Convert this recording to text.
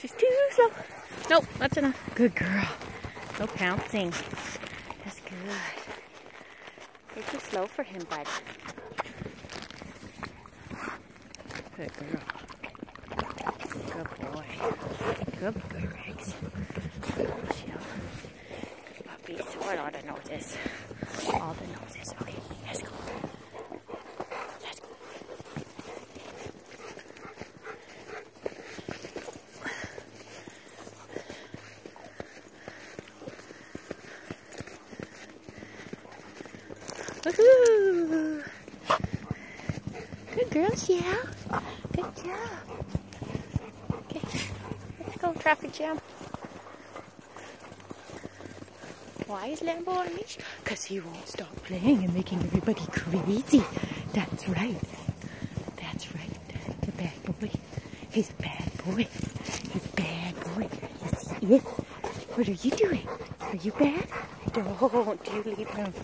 She's too slow. Nope, that's enough. Good girl. No pouncing. That's good. You're too slow for him, bud. Good girl. Good boy. Good boy, Rex. Chill. Puppies. What are the noses? All the noses. Okay, let's go. Let's go. Good girl, yeah. Good job. Okay, let's go, traffic jam. Why is Lambo on a leash? Because he won't stop playing and making everybody crazy. That's right. That's right. The bad boy. He's a bad boy. He's a bad boy. Yes, he is. What are you doing? Are you bad? Don't you leave him.